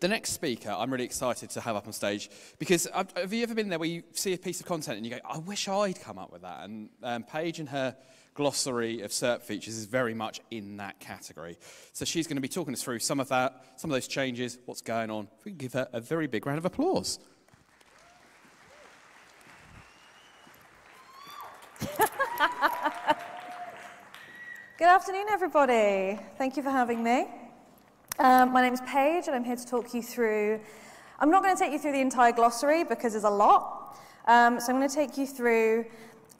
The next speaker, I'm really excited to have up on stage because have you ever been there where you see a piece of content and you go, I wish I'd come up with that? And um, Paige and her glossary of SERP features is very much in that category. So she's going to be talking us through some of that, some of those changes, what's going on. If we can give her a very big round of applause. Good afternoon, everybody. Thank you for having me. Um, my name is Paige, and I'm here to talk you through. I'm not going to take you through the entire glossary because there's a lot. Um, so I'm going to take you through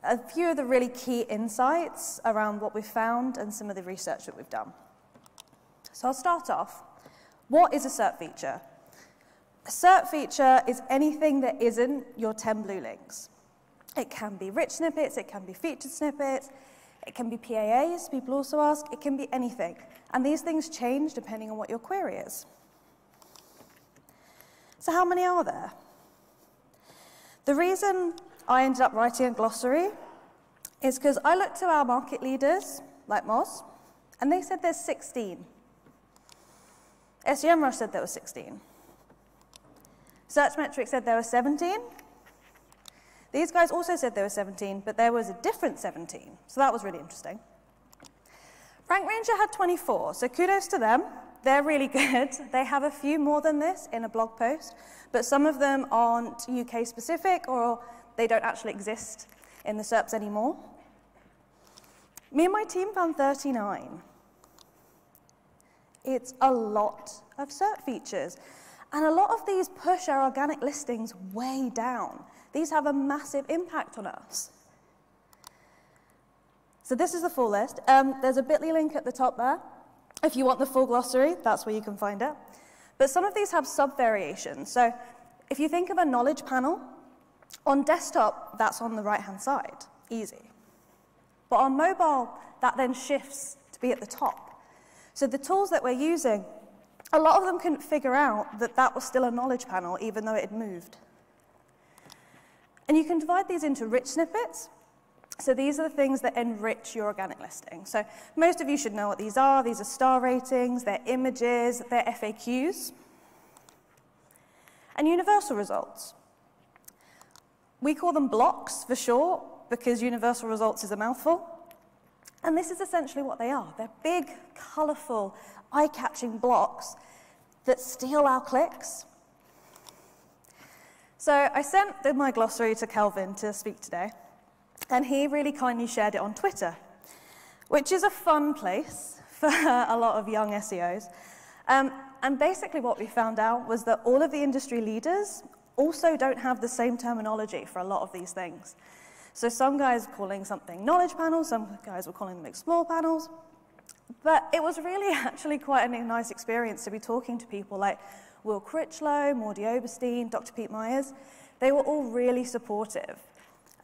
a few of the really key insights around what we've found and some of the research that we've done. So I'll start off. What is a SERP feature? A SERP feature is anything that isn't your 10 blue links. It can be rich snippets, it can be featured snippets, it can be PAAs, people also ask, it can be anything. And these things change depending on what your query is. So how many are there? The reason I ended up writing a glossary is because I looked to our market leaders, like Moz, and they said there's 16. SEMrush said there were 16. Searchmetrics said there were 17. These guys also said there were 17, but there was a different 17. So that was really interesting. Rank Ranger had 24, so kudos to them. They're really good. They have a few more than this in a blog post, but some of them aren't UK specific or they don't actually exist in the SERPs anymore. Me and my team found 39. It's a lot of SERP features. And a lot of these push our organic listings way down. These have a massive impact on us. So this is the full list. Um, there's a bit.ly link at the top there. If you want the full glossary, that's where you can find it. But some of these have sub-variations. So if you think of a knowledge panel, on desktop, that's on the right-hand side, easy. But on mobile, that then shifts to be at the top. So the tools that we're using, a lot of them couldn't figure out that that was still a knowledge panel, even though it had moved. And you can divide these into rich snippets, so these are the things that enrich your organic listing. So most of you should know what these are. These are star ratings, they're images, they're FAQs. And universal results. We call them blocks for short because universal results is a mouthful. And this is essentially what they are. They're big, colorful, eye-catching blocks that steal our clicks. So I sent my glossary to Kelvin to speak today and he really kindly shared it on Twitter, which is a fun place for a lot of young SEOs. Um, and basically what we found out was that all of the industry leaders also don't have the same terminology for a lot of these things. So some guys are calling something knowledge panels, some guys were calling them explore panels. But it was really actually quite a nice experience to be talking to people like Will Critchlow, Mordy Oberstein, Dr. Pete Meyers. They were all really supportive.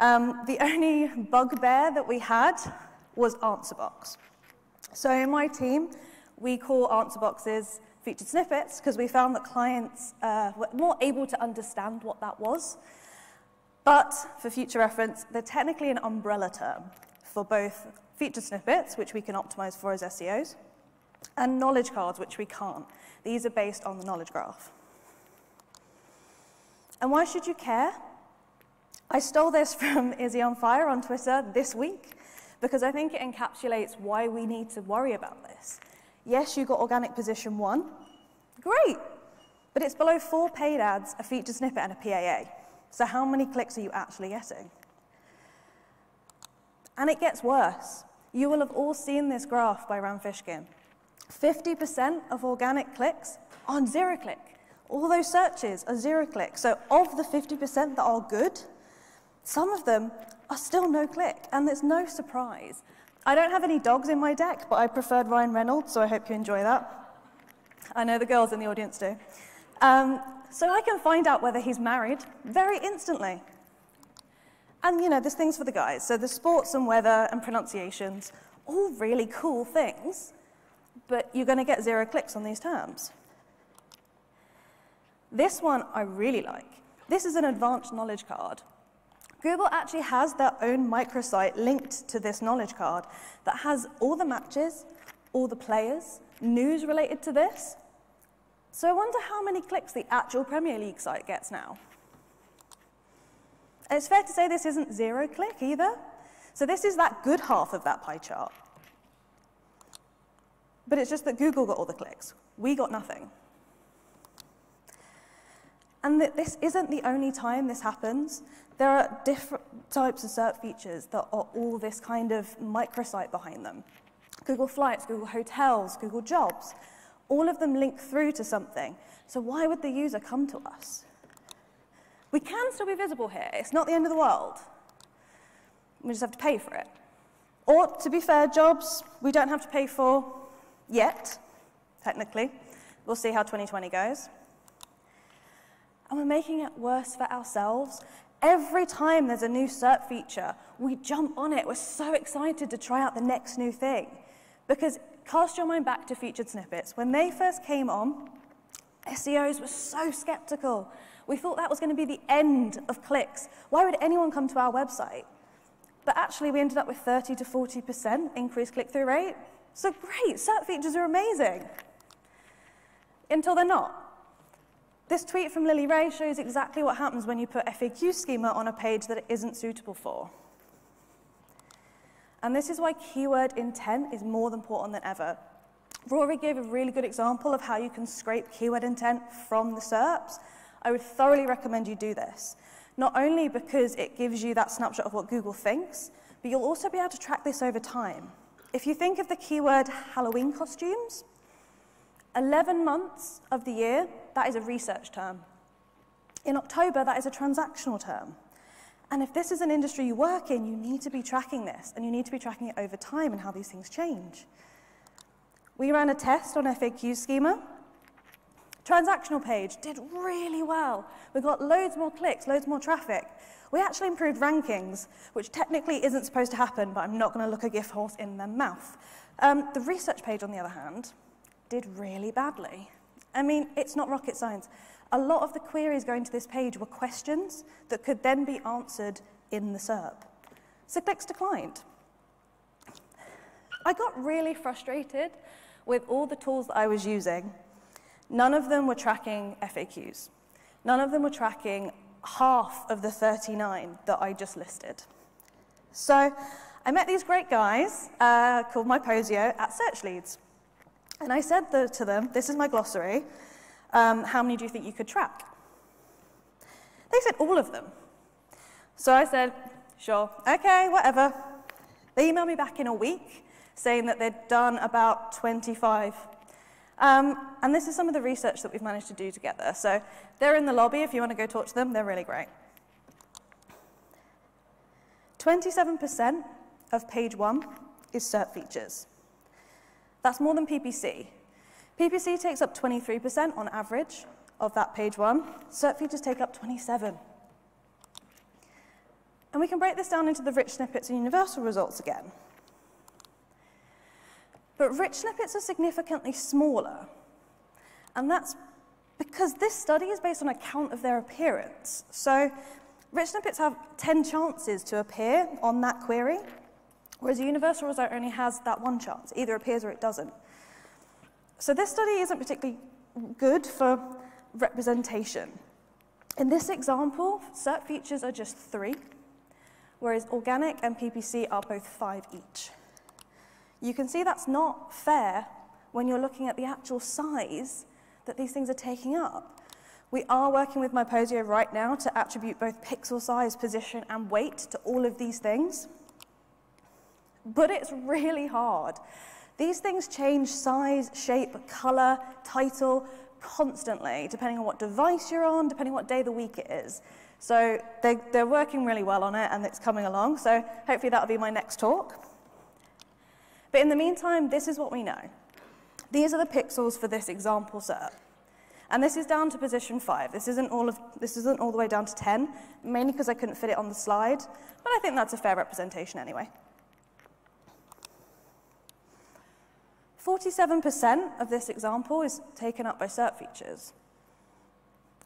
Um, the only bugbear that we had was answer box. So in my team, we call answer boxes featured snippets because we found that clients uh, were more able to understand what that was. But for future reference, they're technically an umbrella term for both featured snippets, which we can optimize for as SEOs, and knowledge cards, which we can't. These are based on the knowledge graph. And why should you care? I stole this from Izzy on Fire on Twitter this week because I think it encapsulates why we need to worry about this. Yes, you got organic position one. Great. But it's below four paid ads, a feature snippet, and a PAA. So how many clicks are you actually getting? And it gets worse. You will have all seen this graph by Rand Fishkin. 50% of organic clicks on zero click. All those searches are zero click. So of the 50% that are good, some of them are still no click, and there's no surprise. I don't have any dogs in my deck, but I preferred Ryan Reynolds, so I hope you enjoy that. I know the girls in the audience do. Um, so I can find out whether he's married very instantly. And, you know, there's things for the guys. So the sports and weather and pronunciations, all really cool things, but you're going to get zero clicks on these terms. This one I really like. This is an advanced knowledge card. Google actually has their own microsite linked to this knowledge card that has all the matches, all the players, news related to this. So I wonder how many clicks the actual Premier League site gets now. It's fair to say this isn't zero click either. So this is that good half of that pie chart. But it's just that Google got all the clicks. We got nothing. And this isn't the only time this happens. There are different types of SERP features that are all this kind of microsite behind them. Google Flights, Google Hotels, Google Jobs, all of them link through to something. So why would the user come to us? We can still be visible here. It's not the end of the world. We just have to pay for it. Or, to be fair, jobs we don't have to pay for yet, technically. We'll see how 2020 goes. And we're making it worse for ourselves. Every time there's a new SERP feature, we jump on it. We're so excited to try out the next new thing. Because cast your mind back to featured snippets. When they first came on, SEOs were so skeptical. We thought that was going to be the end of clicks. Why would anyone come to our website? But actually, we ended up with 30 to 40% increased click through rate. So great, SERP features are amazing. Until they're not. This tweet from Lily Ray shows exactly what happens when you put FAQ schema on a page that it isn't suitable for. And this is why keyword intent is more important than ever. Rory gave a really good example of how you can scrape keyword intent from the SERPs. I would thoroughly recommend you do this. Not only because it gives you that snapshot of what Google thinks, but you'll also be able to track this over time. If you think of the keyword Halloween costumes, 11 months of the year, that is a research term. In October, that is a transactional term. And if this is an industry you work in, you need to be tracking this, and you need to be tracking it over time and how these things change. We ran a test on FAQ schema. Transactional page did really well. We got loads more clicks, loads more traffic. We actually improved rankings, which technically isn't supposed to happen, but I'm not going to look a gift horse in the mouth. Um, the research page, on the other hand, did really badly. I mean, it's not rocket science. A lot of the queries going to this page were questions that could then be answered in the SERP. So clicks declined. I got really frustrated with all the tools that I was using. None of them were tracking FAQs. None of them were tracking half of the 39 that I just listed. So I met these great guys uh, called Myposeo at SearchLeeds. And I said the, to them, this is my glossary. Um, how many do you think you could track? They said all of them. So I said, sure, okay, whatever. They emailed me back in a week saying that they'd done about 25. Um, and this is some of the research that we've managed to do together. So they're in the lobby if you want to go talk to them, they're really great. 27% of page one is SERP features. That's more than PPC. PPC takes up 23% on average of that page one. SERP features take up 27. And we can break this down into the rich snippets and universal results again. But rich snippets are significantly smaller. And that's because this study is based on a count of their appearance. So rich snippets have 10 chances to appear on that query, whereas a universal result only has that one chance. Either appears or it doesn't. So this study isn't particularly good for representation. In this example, SERP features are just three, whereas organic and PPC are both five each. You can see that's not fair when you're looking at the actual size that these things are taking up. We are working with Myposeo right now to attribute both pixel size, position, and weight to all of these things. But it's really hard. These things change size, shape, color, title constantly, depending on what device you're on, depending on what day of the week it is. So they, they're working really well on it and it's coming along. So hopefully that'll be my next talk. But in the meantime, this is what we know. These are the pixels for this example SERP. And this is down to position five. This isn't all, of, this isn't all the way down to 10, mainly because I couldn't fit it on the slide, but I think that's a fair representation anyway. 47% of this example is taken up by SERP features.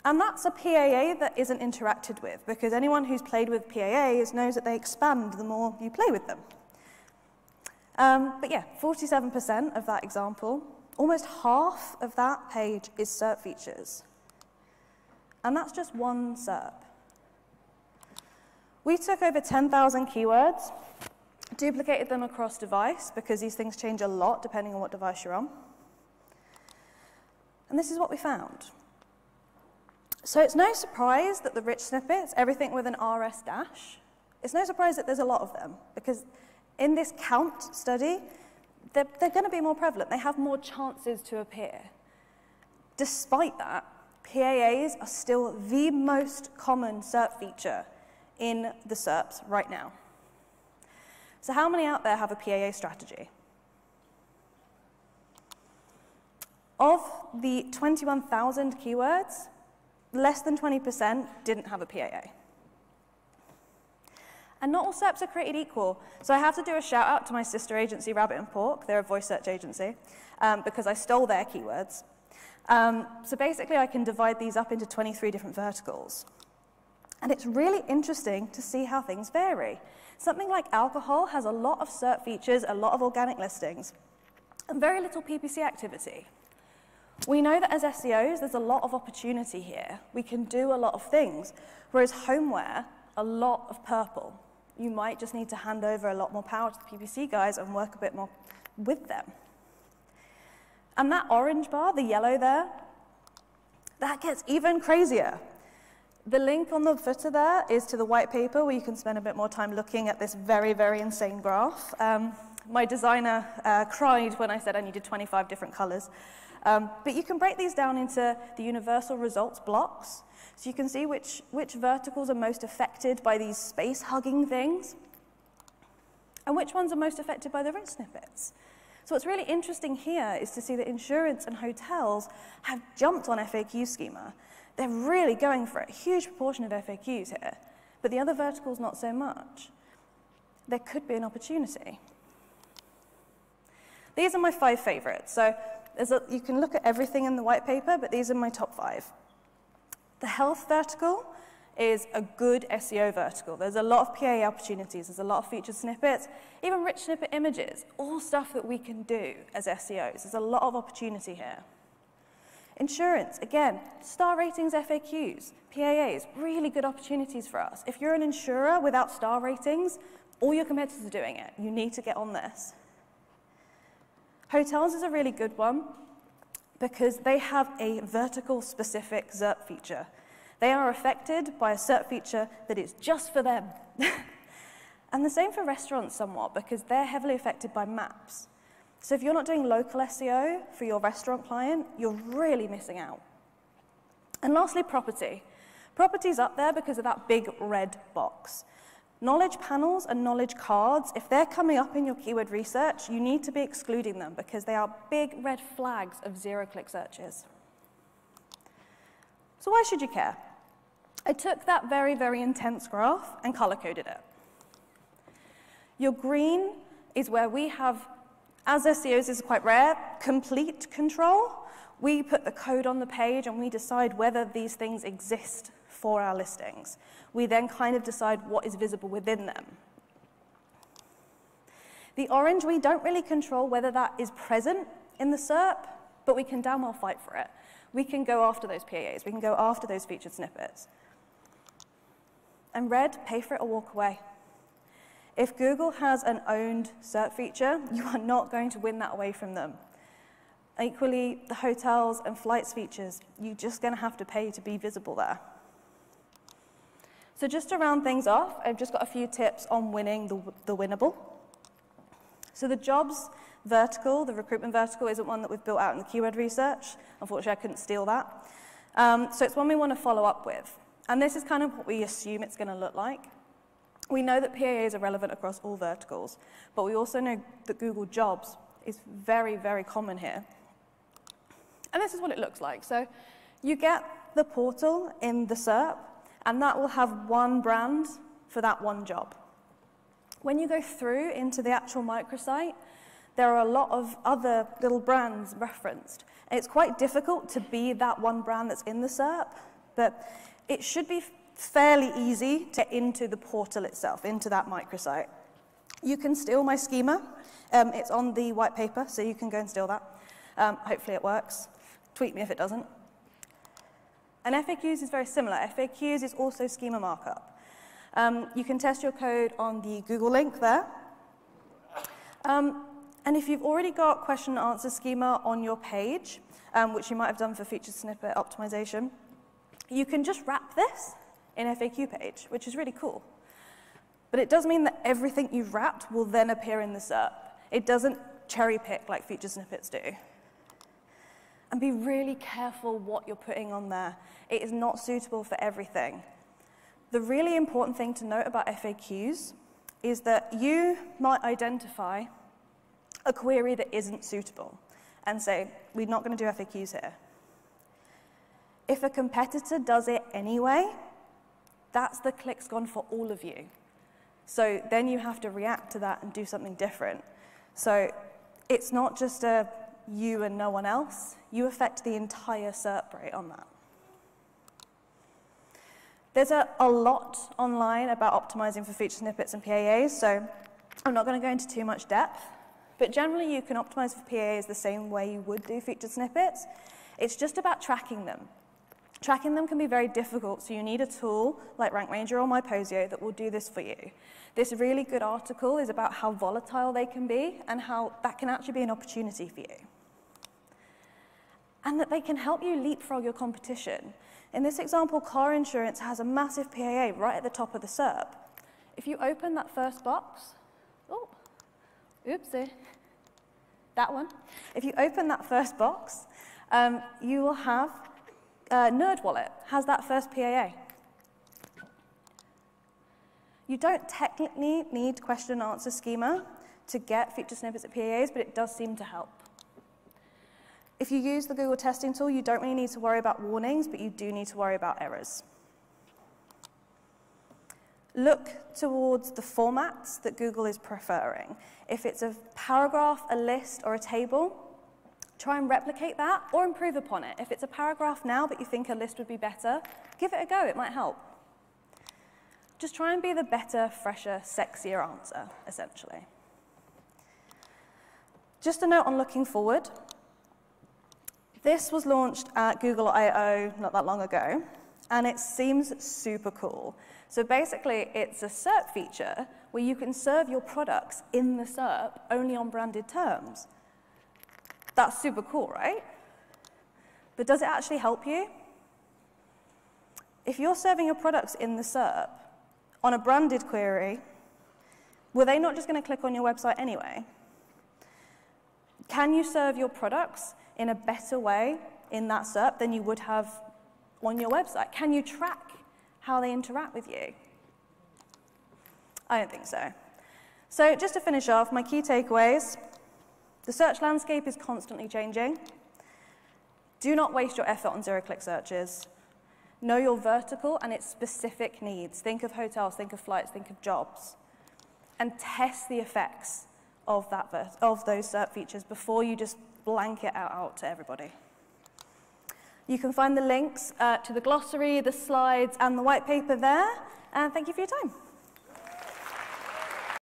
And that's a PAA that isn't interacted with, because anyone who's played with PAAs knows that they expand the more you play with them. Um, but yeah, 47% of that example, almost half of that page is SERP features. And that's just one SERP. We took over 10,000 keywords, duplicated them across device because these things change a lot depending on what device you're on. And this is what we found. So it's no surprise that the rich snippets, everything with an RS dash, it's no surprise that there's a lot of them because in this count study, they're, they're going to be more prevalent. They have more chances to appear. Despite that, PAAs are still the most common SERP feature in the SERPs right now. So how many out there have a PAA strategy? Of the 21,000 keywords, less than 20% didn't have a PAA. And not all SERPs are created equal. So I have to do a shout out to my sister agency, Rabbit and Pork. They're a voice search agency um, because I stole their keywords. Um, so basically, I can divide these up into 23 different verticals. And it's really interesting to see how things vary. Something like alcohol has a lot of SERP features, a lot of organic listings, and very little PPC activity. We know that as SEOs, there's a lot of opportunity here. We can do a lot of things, whereas homeware, a lot of purple you might just need to hand over a lot more power to the PPC guys and work a bit more with them. And that orange bar, the yellow there, that gets even crazier. The link on the footer there is to the white paper where you can spend a bit more time looking at this very, very insane graph. Um, my designer uh, cried when I said I needed 25 different colors. Um, but you can break these down into the universal results blocks. So you can see which, which verticals are most affected by these space-hugging things and which ones are most affected by the rich snippets. So what's really interesting here is to see that insurance and hotels have jumped on FAQ schema. They're really going for a huge proportion of FAQs here, but the other verticals not so much. There could be an opportunity. These are my five favorites. So a, you can look at everything in the white paper, but these are my top five. The health vertical is a good SEO vertical. There's a lot of PA opportunities, there's a lot of featured snippets, even rich snippet images, all stuff that we can do as SEOs. There's a lot of opportunity here. Insurance, again, star ratings, FAQs, PAAs, really good opportunities for us. If you're an insurer without star ratings, all your competitors are doing it. You need to get on this. Hotels is a really good one because they have a vertical specific SERP feature. They are affected by a SERP feature that is just for them. and the same for restaurants somewhat because they're heavily affected by maps. So if you're not doing local SEO for your restaurant client, you're really missing out. And lastly, property. Property's up there because of that big red box. Knowledge panels and knowledge cards, if they're coming up in your keyword research, you need to be excluding them because they are big red flags of zero-click searches. So why should you care? I took that very, very intense graph and color-coded it. Your green is where we have, as SEOs is quite rare, complete control. We put the code on the page and we decide whether these things exist for our listings. We then kind of decide what is visible within them. The orange, we don't really control whether that is present in the SERP, but we can damn well fight for it. We can go after those PAAs. We can go after those featured snippets. And red, pay for it or walk away. If Google has an owned SERP feature, you are not going to win that away from them. Equally, the hotels and flights features, you're just going to have to pay to be visible there. So just to round things off, I've just got a few tips on winning the, the winnable. So the jobs vertical, the recruitment vertical, isn't one that we've built out in the keyword research. Unfortunately, I couldn't steal that. Um, so it's one we want to follow up with. And this is kind of what we assume it's going to look like. We know that PAAs are relevant across all verticals, but we also know that Google Jobs is very, very common here. And this is what it looks like. So you get the portal in the SERP, and that will have one brand for that one job. When you go through into the actual microsite, there are a lot of other little brands referenced. It's quite difficult to be that one brand that's in the SERP, but it should be fairly easy to get into the portal itself, into that microsite. You can steal my schema. Um, it's on the white paper, so you can go and steal that. Um, hopefully it works. Tweet me if it doesn't. And FAQs is very similar. FAQs is also schema markup. Um, you can test your code on the Google link there. Um, and if you've already got question and answer schema on your page, um, which you might have done for feature snippet optimization, you can just wrap this in FAQ page, which is really cool. But it does mean that everything you've wrapped will then appear in the SERP. It doesn't cherry pick like feature snippets do. And be really careful what you're putting on there. It is not suitable for everything. The really important thing to note about FAQs is that you might identify a query that isn't suitable and say, we're not going to do FAQs here. If a competitor does it anyway, that's the clicks gone for all of you. So then you have to react to that and do something different. So it's not just a you and no one else. You affect the entire SERP rate on that. There's a, a lot online about optimizing for feature snippets and PAAs, so I'm not going to go into too much depth. But generally, you can optimize for PAAs the same way you would do feature snippets. It's just about tracking them. Tracking them can be very difficult, so you need a tool like Rank Ranger or Myposeo that will do this for you. This really good article is about how volatile they can be and how that can actually be an opportunity for you. And that they can help you leapfrog your competition. In this example, car insurance has a massive PAA right at the top of the SERP. If you open that first box, oh, oopsie, that one. If you open that first box, um, you will have uh, NerdWallet has that first PAA. You don't technically need question and answer schema to get feature snippets at PAAs, but it does seem to help. If you use the Google testing tool, you don't really need to worry about warnings, but you do need to worry about errors. Look towards the formats that Google is preferring. If it's a paragraph, a list, or a table, try and replicate that or improve upon it. If it's a paragraph now but you think a list would be better, give it a go, it might help. Just try and be the better, fresher, sexier answer, essentially. Just a note on looking forward. This was launched at Google I/O not that long ago, and it seems super cool. So basically, it's a SERP feature where you can serve your products in the SERP only on branded terms. That's super cool, right? But does it actually help you? If you're serving your products in the SERP on a branded query, were they not just going to click on your website anyway? Can you serve your products in a better way in that SERP than you would have on your website? Can you track how they interact with you? I don't think so. So just to finish off, my key takeaways. The search landscape is constantly changing. Do not waste your effort on zero-click searches. Know your vertical and its specific needs. Think of hotels, think of flights, think of jobs. And test the effects of, that of those SERP features before you just blanket out, out to everybody. You can find the links uh, to the glossary, the slides, and the white paper there. And thank you for your time.